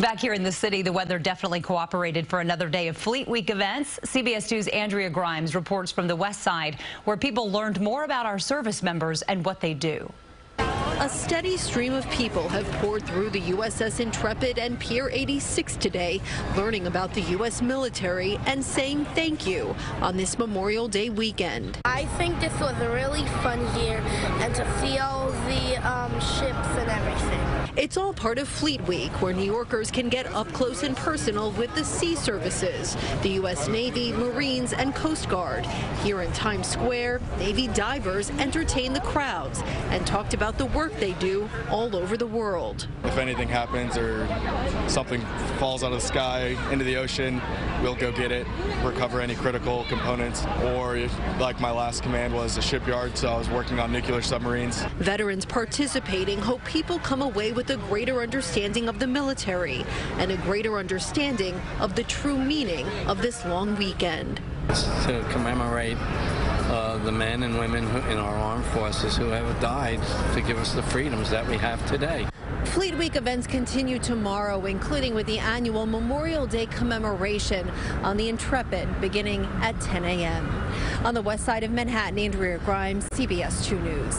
Back here in the city, the weather definitely cooperated for another day of Fleet Week events. CBS 2's Andrea Grymes reports from the west side, where people learned more about our service members and what they do. A steady stream of people have poured through the USS Intrepid and Pier 86 today, learning about the U.S. military and saying thank you on this Memorial Day weekend. I think this was a really fun year and to see all the um, ships and everything. It's all part of Fleet Week, where New Yorkers can get up close and personal with the sea services, the U.S. Navy, Marines, and Coast Guard. Here in Times Square, Navy divers entertain the crowds and talked about the work they do all over the world. If anything happens or something falls out of the sky into the ocean, we'll go get it, recover any critical components. Or if, like my last command was a shipyard, so I was working on nuclear submarines. Veterans participating hope people come away with a greater understanding of the military and a greater understanding of the true meaning of this long weekend. To commemorate uh, the men and women who, in our armed forces who have died to give us the freedoms that we have today. Fleet Week events continue tomorrow, including with the annual Memorial Day commemoration on the Intrepid beginning at 10 a.m. On the west side of Manhattan, Andrea Grymes, CBS 2 News.